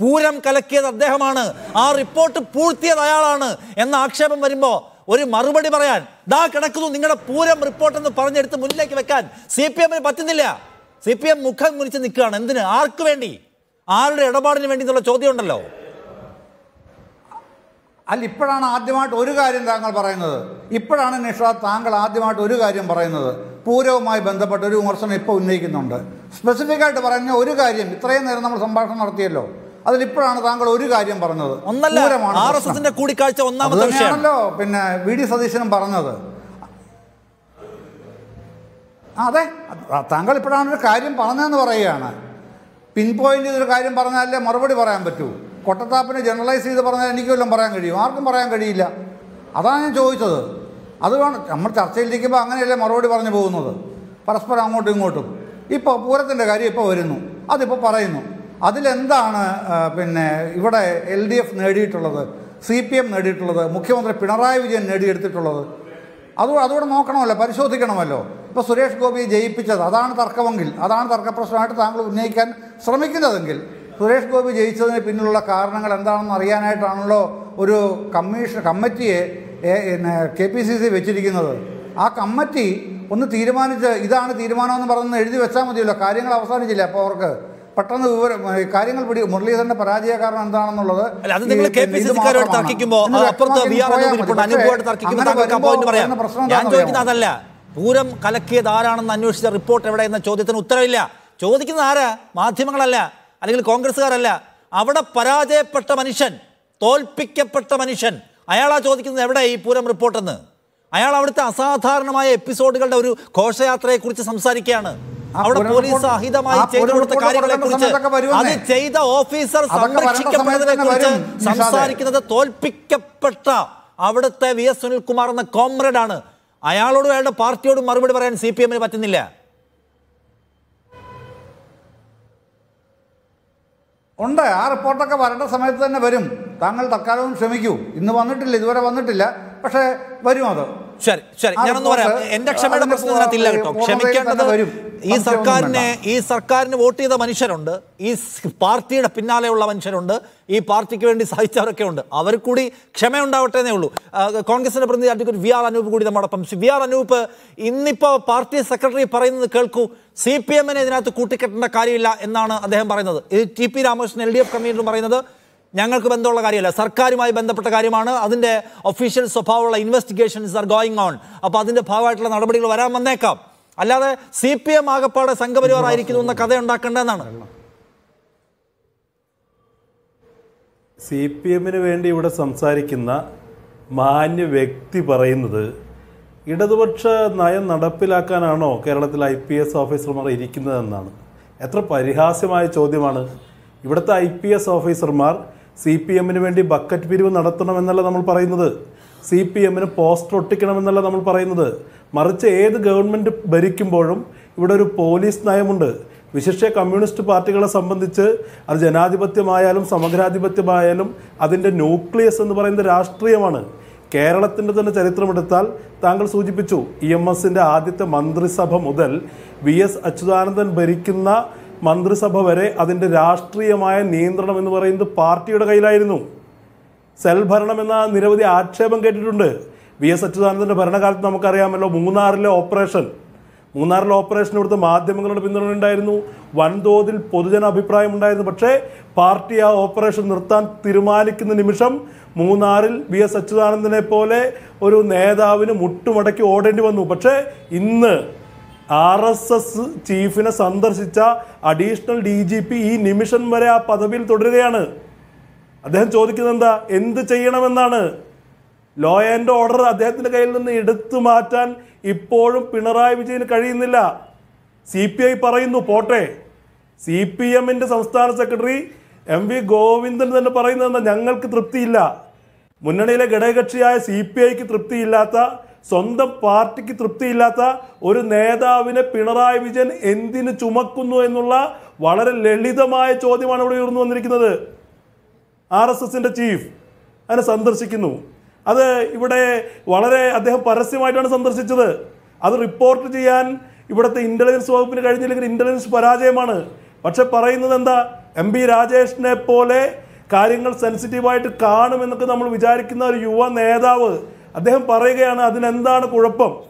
പൂരം കലക്കിയത് അദ്ദേഹമാണ്. ആ റിപ്പോർട്ട് പൂഴ്ത്തിയത് അയാളാണ് എന്ന ആക്ഷേപം വരുമ്പോൾ ഒരു മറുപടി പറയാൻ ദാ കിടക്കുന്നു നിങ്ങളുടെ പൂരം റിപ്പോർട്ട് എന്ന് പറഞ്ഞെടുത്ത് മുന്നിലേക്ക് വെക്കാൻ. സി പി എമ്മിന് പറ്റുന്നില്ല. സി പി എം മുഖം മുറിച്ച് നിൽക്കുകയാണ്. എന്തിന്? ആർക്ക് വേണ്ടി? ആരുടെ ഇടപാടിന് വേണ്ടി എന്നുള്ള ചോദ്യം ഉണ്ടല്ലോ. അല്ല ഇപ്പോഴാണ് ആദ്യമായിട്ട് ഒരു കാര്യം താങ്കൾ പറയുന്നത്. ഇപ്പോഴാണ് നിഷാദ് താങ്കൾ ആദ്യമായിട്ട് ഒരു കാര്യം പറയുന്നത്. പൂരവുമായി ബന്ധപ്പെട്ട ഒരു വിമർശനം ഇപ്പോൾ ഉന്നയിക്കുന്നുണ്ട്. സ്പെസിഫിക്കായിട്ട് പറഞ്ഞ ഒരു കാര്യം ഇത്രയും നേരം നമ്മൾ സംഭാഷണം നടത്തിയല്ലോ. അതിലിപ്പോഴാണ് താങ്കൾ ഒരു കാര്യം പറഞ്ഞത്. ഒന്നല്ല കൂടിക്കാഴ്ച തന്നെയാണല്ലോ പിന്നെ വി ഡി സതീശനും പറഞ്ഞത്. ആ, അതെ. താങ്കൾ ഇപ്പോഴാണ് ഒരു കാര്യം പറഞ്ഞതെന്ന് പറയുകയാണ്. പിൻ പോയിന്റ് ചെയ്തൊരു കാര്യം പറഞ്ഞാലേ മറുപടി പറയാൻ പറ്റൂ. കൊട്ടത്താപ്പിനെ ജനറലൈസ് ചെയ്ത് പറഞ്ഞാൽ എനിക്ക് വല്ലതും പറയാൻ കഴിയും. ആർക്കും പറയാൻ കഴിയില്ല. അതാണ് ഞാൻ ചോദിച്ചത്. അത് വേണം നമ്മൾ ചർച്ചയിലിരിക്കുമ്പോൾ അങ്ങനെയല്ലേ മറുപടി പറഞ്ഞു പോകുന്നത്? പരസ്പരം അങ്ങോട്ടും ഇങ്ങോട്ടും. ഇപ്പോൾ പൂരത്തിന്റെ കാര്യം ഇപ്പോൾ വരുന്നു. അതിപ്പോൾ പറയുന്നു. അതിലെന്താണ് പിന്നെ ഇവിടെ എൽ ഡി എഫ് നേടിയിട്ടുള്ളത് സി പി എം നേടിയിട്ടുള്ളത് മുഖ്യമന്ത്രി പിണറായി വിജയൻ നേടിയെടുത്തിട്ടുള്ളത്? അത് അതുകൂടെ നോക്കണമല്ലോ പരിശോധിക്കണമല്ലോ. ഇപ്പോൾ സുരേഷ് ഗോപിയെ ജയിപ്പിച്ചത് അതാണ് തർക്കമെങ്കിൽ അതാണ് തർക്കപ്രശ്നമായിട്ട് താങ്കൾ ഉന്നയിക്കാൻ ശ്രമിക്കുന്നതെങ്കിൽ സുരേഷ് ഗോപി ജയിച്ചതിന് പിന്നിലുള്ള കാരണങ്ങൾ എന്താണെന്ന് അറിയാനായിട്ടാണല്ലോ ഒരു കമ്മീഷൻ കമ്മിറ്റിയെ കെ പി സി സി വെച്ചിരിക്കുന്നത്. ആ കമ്മിറ്റി ഒന്ന് തീരുമാനിച്ച് ഇതാണ് തീരുമാനമെന്ന് പറഞ്ഞ് എഴുതി വെച്ചാൽ മതിയല്ലോ കാര്യങ്ങൾ അവസാനിച്ചില്ല അപ്പോൾ അവർക്ക്? പെട്ടെന്ന് വിവരം കാര്യങ്ങൾ പിടി മുരളീധരന്റെ പരാജയ കാരണം എന്താണെന്നുള്ളത് അല്ല അത് നിങ്ങൾ ഈ- കെ പി സി ഇത് സിക്കാരോട് മാത്രമാണ്. തർക്കിക്കുമ്പോ അപ്പുറത്ത് വി ആർ പോയാൽ അനു മതി. ഇരിപ്പുണ്ട് പക്ഷേ അനുപോയിട്ട് തർക്കിക്കുമ്പോൾ താങ്കൾക്ക് ആ പോയിന്റ് പറയാം. ഞാൻ ചോദിക്കുന്നത് അതല്ല. പൂരം കലക്കിയത് ആരാണെന്ന് അന്വേഷിച്ച റിപ്പോർട്ട് എവിടെ എന്ന ചോദ്യത്തിന് ഉത്തരവില്ല. ചോദിക്കുന്നത് ആരാ? മാധ്യമങ്ങളല്ല. അല്ലെങ്കിൽ കോൺഗ്രസ്സുകാരല്ല. അവിടെ പരാജയപ്പെട്ട മനുഷ്യൻ തോൽപ്പിക്കപ്പെട്ട മനുഷ്യൻ അയാളാ ചോദിക്കുന്നത് എവിടെ ഈ പൂരം റിപ്പോർട്ടെന്ന്? അയാൾ അവിടുത്തെ അസാധാരണമായ എപ്പിസോഡുകളുടെ ഒരു ഘോഷയാത്രയെക്കുറിച്ച് സംസാരിക്കുകയാണ്. അവിടെ പോലീസ് അഹിതമായി ചെയ്തു കൊടുത്ത കാര്യങ്ങളെ കുറിച്ച് അത് ചെയ്ത ഓഫീസർ സംരക്ഷിക്കപ്പെട്ടതിനെ കുറിച്ച്. സംസാരിക്കുന്നത് തോൽപ്പിക്കപ്പെട്ട അവിടുത്തെ വി എസ് സുനിൽകുമാർ എന്ന കോമ്രേഡാണ് അയാളോടും അയാളുടെ പാർട്ടിയോടും മറുപടി പറയാൻ സി പി എമ്മിന് പറ്റുന്നില്ല. ഉണ്ട്. ആ റിപ്പോർട്ടൊക്കെ വരേണ്ട സമയത്ത് തന്നെ വരും. താങ്കൾ തൽക്കാലവും ശ്രമിക്കൂ ഇന്ന് വന്നിട്ടില്ല ഇതുവരെ വന്നിട്ടില്ല. പക്ഷേ വരും അത്. ശരി ശരി. ഞാനൊന്ന് പറയാം. എന്റെ ക്ഷമയുടെ പ്രശ്നം ഇതിനകത്തില്ല കേട്ടോ. ക്ഷമിക്കേണ്ടത് ഈ സർക്കാരിനെ ഈ സർക്കാരിന് വോട്ട് ചെയ്ത മനുഷ്യരുണ്ട്. ഈ പാർട്ടിയുടെ പിന്നാലെയുള്ള മനുഷ്യരുണ്ട്. ഈ പാർട്ടിക്ക് വേണ്ടി സഹിച്ചവരൊക്കെ ഉണ്ട്. അവർ കൂടി ക്ഷമയുണ്ടാവട്ടെ എന്നേ ഉള്ളൂ. കോൺഗ്രസിന്റെ പ്രതിനിധി അഡ്വക്കേറ്റ് വി ആർ അനൂപ് കൂടി നമ്മോടൊപ്പം വി ആർ അനൂപ് ഇന്നിപ്പോ പാർട്ടി സെക്രട്ടറി പറയുന്നത് കേൾക്കൂ. സി പി എമ്മിനെ ഇതിനകത്ത് കൂട്ടിക്കെട്ടേണ്ട കാര്യമില്ല എന്നാണ് അദ്ദേഹം പറയുന്നത്. ഇത് T P Ramakrishnan L D F കമ്മീഷനും പറയുന്നത്. ഞങ്ങൾക്ക് ബന്ധമുള്ള കാര്യമല്ല. സർക്കാരുമായി ബന്ധപ്പെട്ട കാര്യമാണ്. അതിന്റെ ഒഫീഷ്യൽ സ്വഭാവമുള്ള ഇൻവെസ്റ്റിഗേഷൻസ് ആർ ഗോയിങ് ഓൺ അപ്പോൾ അതിന്റെ ഭാഗമായിട്ടുള്ള നടപടികൾ വരാൻ വന്നേക്കാം. അല്ലാതെ സി പി എം ആകപ്പാടെ സംഘപരിവാർ ആയിരിക്കുന്നു എന്ന കഥ ഉണ്ടാക്കേണ്ടതെന്നാണ് സി പി എമ്മിന് വേണ്ടി ഇവിടെ സംസാരിക്കുന്ന മാന്യ വ്യക്തി പറയുന്നത് ഇടതുപക്ഷ നയം നടപ്പിലാക്കാനാണോ കേരളത്തിൽ ഐ പി എസ് ഓഫീസർമാർ ഇരിക്കുന്നതെന്നാണ്. എത്ര പരിഹാസ്യമായ ചോദ്യമാണ്. ഇവിടുത്തെ ഐ പി എസ് ഓഫീസർമാർ സി പി എമ്മിന് വേണ്ടി ബക്കറ്റ് പിരിവ് നടത്തണമെന്നല്ല നമ്മൾ പറയുന്നത്. സി പി എമ്മിന് പോസ്റ്റർ ഒട്ടിക്കണമെന്നല്ല നമ്മൾ പറയുന്നത്. മറിച്ച് ഏത് ഗവൺമെന്റ് ഭരിക്കുമ്പോഴും ഇവിടെ ഒരു പോലീസ് നയമുണ്ട്. വിശിഷ്ട കമ്മ്യൂണിസ്റ്റ് പാർട്ടികളെ സംബന്ധിച്ച് അത് ജനാധിപത്യമായാലും സമഗ്രാധിപത്യമായാലും അതിന്റെ ന്യൂക്ലിയസ് എന്ന് പറയുന്നത് രാഷ്ട്രീയമാണ്. കേരളത്തിന്റെ തന്നെ ചരിത്രമെടുത്താൽ താങ്കൾ സൂചിപ്പിച്ചു ഇ എം എസിന്റെ ആദ്യത്തെ മന്ത്രിസഭ മുതൽ വി എസ് അച്യുതാനന്ദൻ ഭരിക്കുന്ന മന്ത്രിസഭ വരെ അതിന്റെ രാഷ്ട്രീയമായ നിയന്ത്രണം എന്ന് പറയുന്നത് പാർട്ടിയുടെ കയ്യിലായിരുന്നു. സെൽ ഭരണം എന്ന നിരവധി ആക്ഷേപം കേട്ടിട്ടുണ്ട്. വി എസ് അച്യുതാനന്ദന്റെ ഭരണകാലത്ത് നമുക്കറിയാമല്ലോ മൂന്നാറിലെ ഓപ്പറേഷൻ. മൂന്നാറിലെ ഓപ്പറേഷൻ ഇവിടുത്തെ മാധ്യമങ്ങളുടെ പിന്തുണ ഉണ്ടായിരുന്നു. വൻതോതിൽ പൊതുജന അഭിപ്രായം ഉണ്ടായിരുന്നു. പക്ഷേ പാർട്ടി ആ ഓപ്പറേഷൻ നിർത്താൻ തീരുമാനിക്കുന്ന നിമിഷം മൂന്നാറിൽ വി എസ് അച്യുതാനന്ദനെ പോലെ ഒരു നേതാവിന് മുട്ടുമടക്കി ഓടേണ്ടി വന്നു. പക്ഷേ ഇന്ന് ആർ എസ് എസ് ചീഫിനെ സന്ദർശിച്ച അഡീഷണൽ ഡി ജി പി ഈ നിമിഷം വരെ ആ പദവിയിൽ തുടരുകയാണ്. അദ്ദേഹം ചോദിക്കുന്നത് എന്താ? എന്ത് ചെയ്യണമെന്നാണ്? ലോ ആൻഡ് ഓർഡർ അദ്ദേഹത്തിന്റെ കയ്യിൽ നിന്ന് എടുത്തു മാറ്റാൻ ഇപ്പോഴും പിണറായി വിജയന് കഴിയുന്നില്ല. സി പി ഐ പറയുന്നു പോട്ടെ. സി പി എമ്മിന്റെ സംസ്ഥാന സെക്രട്ടറി എം വി ഗോവിന്ദൻ തന്നെ പറയുന്നത് ഞങ്ങൾക്ക് തൃപ്തിയില്ല. മുന്നണിയിലെ ഘടകകക്ഷിയായ സി പി ഐക്ക് തൃപ്തിയില്ലാത്ത സ്വന്തം പാർട്ടിക്ക് തൃപ്തിയില്ലാത്ത ഒരു നേതാവിനെ പിണറായി വിജയൻ എന്തിന് ചുമക്കുന്നു എന്നുള്ള വളരെ ലളിതമായ ചോദ്യമാണ് ഇവിടെ ഉയർന്നു വന്നിരിക്കുന്നത്. ആർ എസ് എസിന്റെ ചീഫ് അതിനെ സന്ദർശിക്കുന്നു. അത് ഇവിടെ വളരെ അദ്ദേഹം പരസ്യമായിട്ടാണ് സന്ദർശിച്ചത്. അത് റിപ്പോർട്ട് ചെയ്യാൻ ഇവിടുത്തെ ഇന്റലിജൻസ് വകുപ്പിന് കഴിഞ്ഞില്ലെങ്കിൽ ഇന്റലിജൻസ് പരാജയമാണ്. പക്ഷെ പറയുന്നത് എന്താ? എം പി രാജേഷിനെ പോലെ കാര്യങ്ങൾ സെൻസിറ്റീവായിട്ട് കാണുമെന്നൊക്കെ നമ്മൾ വിചാരിക്കുന്ന ഒരു യുവ നേതാവ് അദ്ദേഹം പറയുകയാണ് അതിനെന്താണ് കുഴപ്പം?